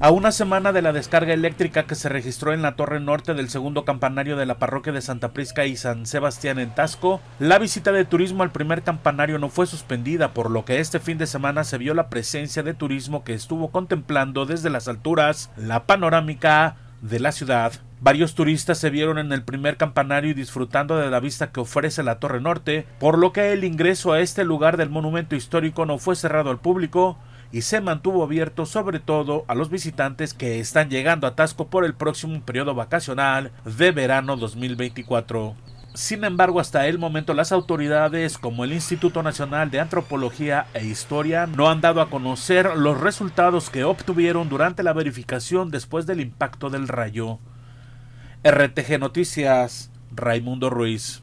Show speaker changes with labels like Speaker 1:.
Speaker 1: A una semana de la descarga eléctrica que se registró en la torre norte del segundo campanario de la parroquia de Santa Prisca y San Sebastián en Tasco, la visita de turismo al primer campanario no fue suspendida, por lo que este fin de semana se vio la presencia de turismo que estuvo contemplando desde las alturas la panorámica de la ciudad. Varios turistas se vieron en el primer campanario y disfrutando de la vista que ofrece la Torre Norte, por lo que el ingreso a este lugar del monumento histórico no fue cerrado al público, y se mantuvo abierto sobre todo a los visitantes que están llegando a Tasco por el próximo periodo vacacional de verano 2024. Sin embargo, hasta el momento las autoridades como el Instituto Nacional de Antropología e Historia no han dado a conocer los resultados que obtuvieron durante la verificación después del impacto del rayo. RTG Noticias, Raimundo Ruiz.